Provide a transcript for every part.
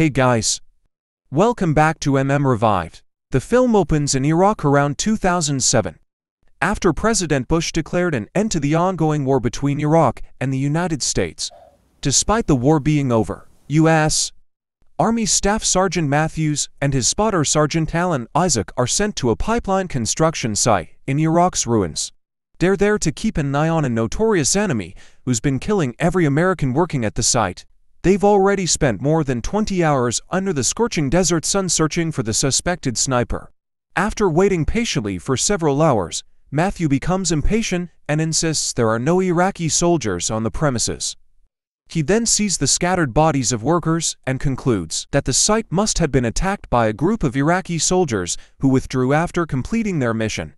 Hey guys. Welcome back to MM Revived. The film opens in Iraq around 2007. After President Bush declared an end to the ongoing war between Iraq and the United States. Despite the war being over, U.S. Army Staff Sergeant Matthews and his spotter Sergeant Allen Isaac are sent to a pipeline construction site in Iraq's ruins. They're there to keep an eye on a notorious enemy who's been killing every American working at the site. They've already spent more than 20 hours under the scorching desert sun searching for the suspected sniper. After waiting patiently for several hours, Matthew becomes impatient and insists there are no Iraqi soldiers on the premises. He then sees the scattered bodies of workers and concludes that the site must have been attacked by a group of Iraqi soldiers who withdrew after completing their mission.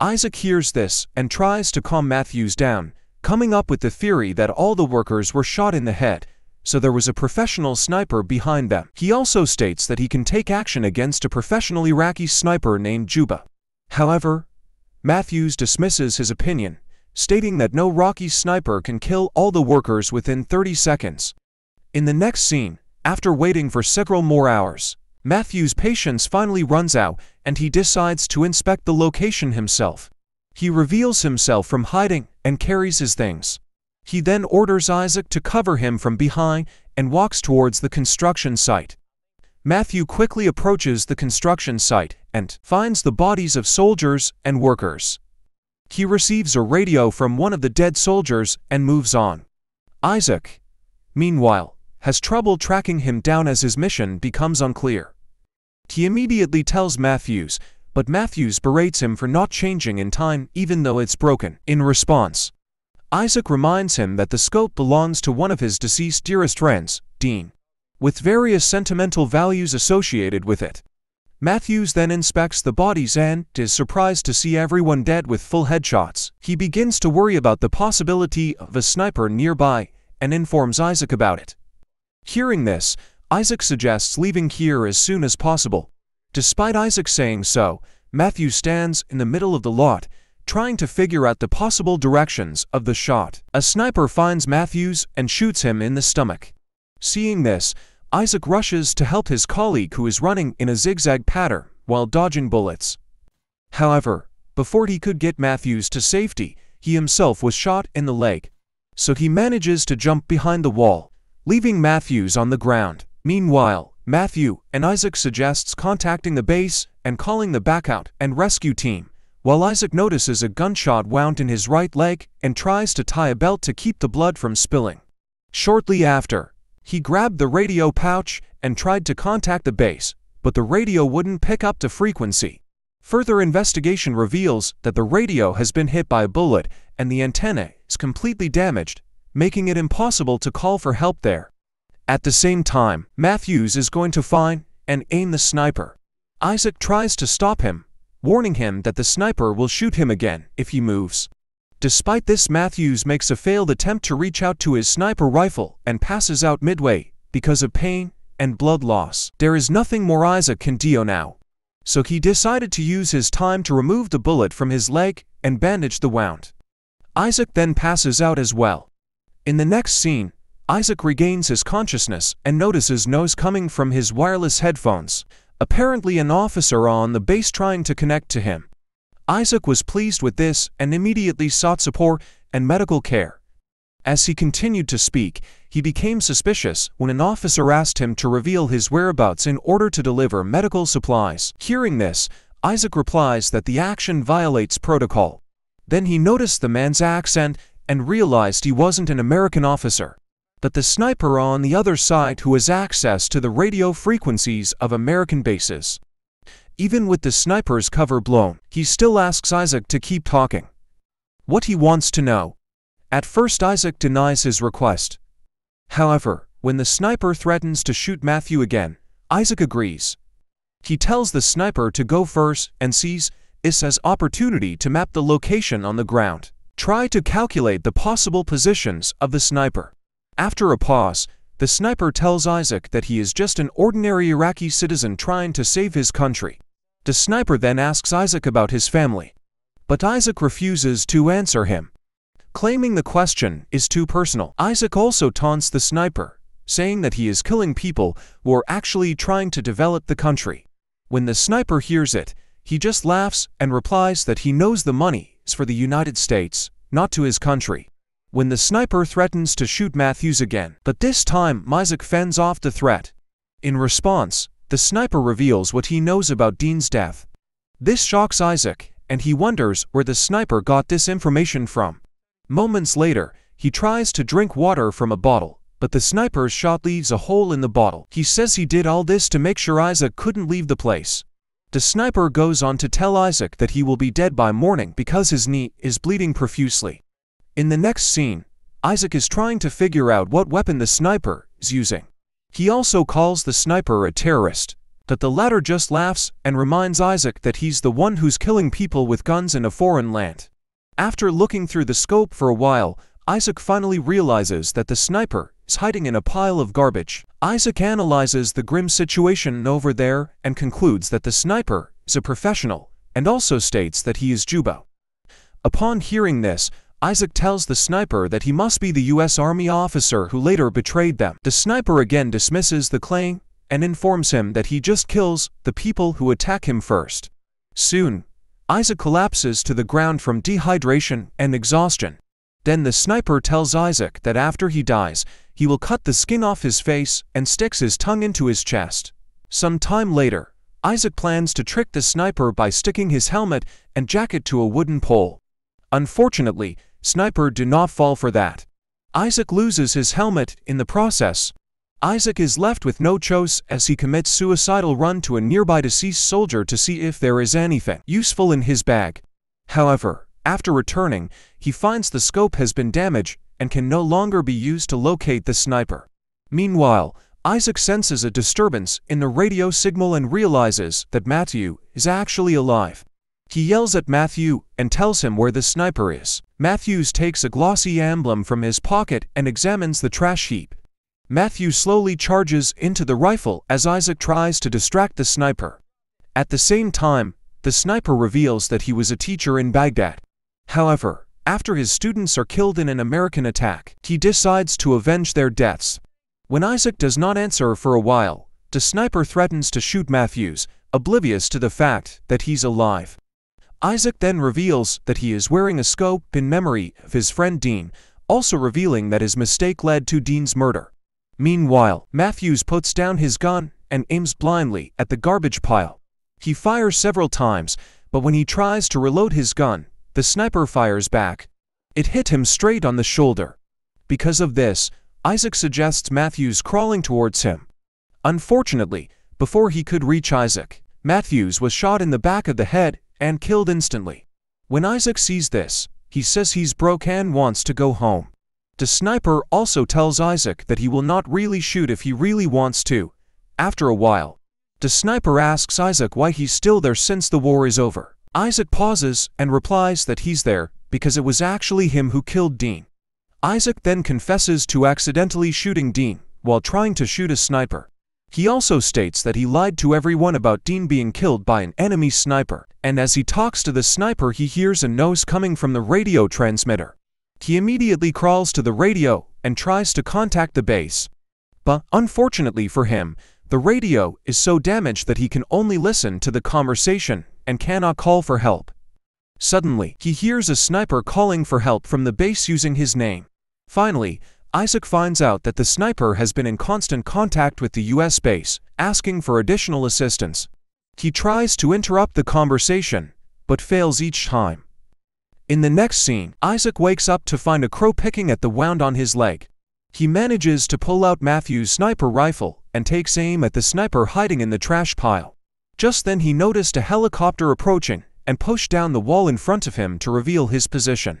Isaac hears this and tries to calm Matthews down, coming up with the theory that all the workers were shot in the head, so there was a professional sniper behind them. He also states that he can take action against a professional Iraqi sniper named Juba. However, Matthews dismisses his opinion, stating that no Iraqi sniper can kill all the workers within 30 seconds. In the next scene, after waiting for several more hours, Matthew's patience finally runs out and he decides to inspect the location himself. He reveals himself from hiding and carries his things. He then orders Isaac to cover him from behind and walks towards the construction site. Matthew quickly approaches the construction site and finds the bodies of soldiers and workers. He receives a radio from one of the dead soldiers and moves on. Isaac, meanwhile, has trouble tracking him down as his mission becomes unclear. He immediately tells Matthews, but Matthews berates him for not changing in time even though it's broken. In response, Isaac reminds him that the scope belongs to one of his deceased dearest friends, Dean, with various sentimental values associated with it. Matthews then inspects the bodies and is surprised to see everyone dead with full headshots. He begins to worry about the possibility of a sniper nearby and informs Isaac about it. Hearing this, Isaac suggests leaving here as soon as possible. Despite Isaac saying so, Matthew stands in the middle of the lot, trying to figure out the possible directions of the shot. A sniper finds Matthews and shoots him in the stomach. Seeing this, Isaac rushes to help his colleague who is running in a zigzag pattern while dodging bullets. However, before he could get Matthews to safety, he himself was shot in the leg. So he manages to jump behind the wall, leaving Matthews on the ground. Meanwhile, Matthew and Isaac suggests contacting the base and calling the backout and rescue team, while Isaac notices a gunshot wound in his right leg and tries to tie a belt to keep the blood from spilling. Shortly after, he grabbed the radio pouch and tried to contact the base, but the radio wouldn't pick up the frequency. Further investigation reveals that the radio has been hit by a bullet and the antenna is completely damaged, making it impossible to call for help there. At the same time, Matthews is going to find and aim the sniper. Isaac tries to stop him, warning him that the sniper will shoot him again if he moves. Despite this Matthews makes a failed attempt to reach out to his sniper rifle and passes out midway because of pain and blood loss. There is nothing more Isaac can do now. So he decided to use his time to remove the bullet from his leg and bandage the wound. Isaac then passes out as well. In the next scene, Isaac regains his consciousness and notices noise coming from his wireless headphones, apparently an officer on the base trying to connect to him. Isaac was pleased with this and immediately sought support and medical care. As he continued to speak, he became suspicious when an officer asked him to reveal his whereabouts in order to deliver medical supplies. Hearing this, Isaac replies that the action violates protocol. Then he noticed the man's accent and realized he wasn't an American officer but the sniper on the other side who has access to the radio frequencies of American bases. Even with the sniper's cover blown, he still asks Isaac to keep talking. What he wants to know. At first Isaac denies his request. However, when the sniper threatens to shoot Matthew again, Isaac agrees. He tells the sniper to go first and sees this as opportunity to map the location on the ground. Try to calculate the possible positions of the sniper. After a pause, the sniper tells Isaac that he is just an ordinary Iraqi citizen trying to save his country. The sniper then asks Isaac about his family. But Isaac refuses to answer him. Claiming the question is too personal, Isaac also taunts the sniper, saying that he is killing people who are actually trying to develop the country. When the sniper hears it, he just laughs and replies that he knows the money is for the United States, not to his country. When the sniper threatens to shoot Matthews again, but this time Isaac fends off the threat. In response, the sniper reveals what he knows about Dean's death. This shocks Isaac, and he wonders where the sniper got this information from. Moments later, he tries to drink water from a bottle, but the sniper's shot leaves a hole in the bottle. He says he did all this to make sure Isaac couldn't leave the place. The sniper goes on to tell Isaac that he will be dead by morning because his knee is bleeding profusely. In the next scene, Isaac is trying to figure out what weapon the sniper is using. He also calls the sniper a terrorist, but the latter just laughs and reminds Isaac that he's the one who's killing people with guns in a foreign land. After looking through the scope for a while, Isaac finally realizes that the sniper is hiding in a pile of garbage. Isaac analyzes the grim situation over there and concludes that the sniper is a professional and also states that he is Juba. Upon hearing this, Isaac tells the sniper that he must be the U.S. Army officer who later betrayed them. The sniper again dismisses the claim and informs him that he just kills the people who attack him first. Soon, Isaac collapses to the ground from dehydration and exhaustion. Then the sniper tells Isaac that after he dies, he will cut the skin off his face and sticks his tongue into his chest. Some time later, Isaac plans to trick the sniper by sticking his helmet and jacket to a wooden pole. Unfortunately, Sniper do not fall for that. Isaac loses his helmet in the process. Isaac is left with no choice as he commits suicidal run to a nearby deceased soldier to see if there is anything useful in his bag. However, after returning, he finds the scope has been damaged and can no longer be used to locate the sniper. Meanwhile, Isaac senses a disturbance in the radio signal and realizes that Matthew is actually alive. He yells at Matthew and tells him where the sniper is. Matthews takes a glossy emblem from his pocket and examines the trash heap. Matthew slowly charges into the rifle as Isaac tries to distract the sniper. At the same time, the sniper reveals that he was a teacher in Baghdad. However, after his students are killed in an American attack, he decides to avenge their deaths. When Isaac does not answer for a while, the sniper threatens to shoot Matthews, oblivious to the fact that he's alive. Isaac then reveals that he is wearing a scope in memory of his friend Dean, also revealing that his mistake led to Dean's murder. Meanwhile, Matthews puts down his gun and aims blindly at the garbage pile. He fires several times, but when he tries to reload his gun, the sniper fires back. It hit him straight on the shoulder. Because of this, Isaac suggests Matthews crawling towards him. Unfortunately, before he could reach Isaac, Matthews was shot in the back of the head and killed instantly. When Isaac sees this, he says he's broke and wants to go home. The sniper also tells Isaac that he will not really shoot if he really wants to. After a while, the sniper asks Isaac why he's still there since the war is over. Isaac pauses and replies that he's there because it was actually him who killed Dean. Isaac then confesses to accidentally shooting Dean while trying to shoot a sniper. He also states that he lied to everyone about Dean being killed by an enemy sniper, and as he talks to the sniper he hears a noise coming from the radio transmitter. He immediately crawls to the radio and tries to contact the base. But, unfortunately for him, the radio is so damaged that he can only listen to the conversation and cannot call for help. Suddenly, he hears a sniper calling for help from the base using his name. Finally, Isaac finds out that the sniper has been in constant contact with the US base, asking for additional assistance. He tries to interrupt the conversation, but fails each time. In the next scene, Isaac wakes up to find a crow picking at the wound on his leg. He manages to pull out Matthew's sniper rifle and takes aim at the sniper hiding in the trash pile. Just then he noticed a helicopter approaching and pushed down the wall in front of him to reveal his position.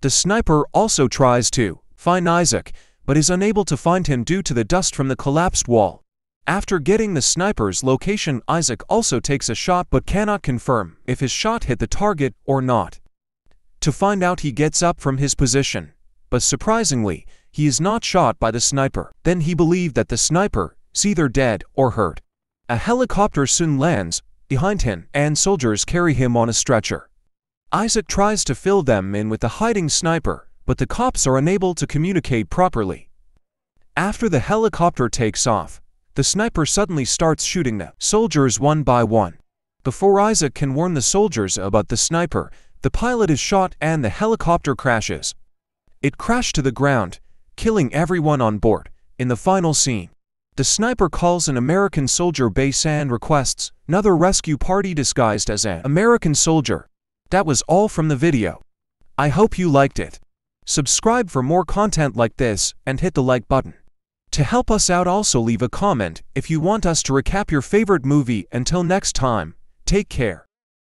The sniper also tries to, find Isaac, but is unable to find him due to the dust from the collapsed wall. After getting the sniper's location, Isaac also takes a shot but cannot confirm if his shot hit the target or not. To find out he gets up from his position, but surprisingly, he is not shot by the sniper. Then he believed that the sniper is either dead or hurt. A helicopter soon lands behind him and soldiers carry him on a stretcher. Isaac tries to fill them in with the hiding sniper, but the cops are unable to communicate properly. After the helicopter takes off, the sniper suddenly starts shooting the soldiers one by one. Before Isaac can warn the soldiers about the sniper, the pilot is shot and the helicopter crashes. It crashed to the ground, killing everyone on board. In the final scene, the sniper calls an American soldier base and requests another rescue party disguised as an American soldier. That was all from the video. I hope you liked it. Subscribe for more content like this and hit the like button. To help us out also leave a comment if you want us to recap your favorite movie. Until next time, take care.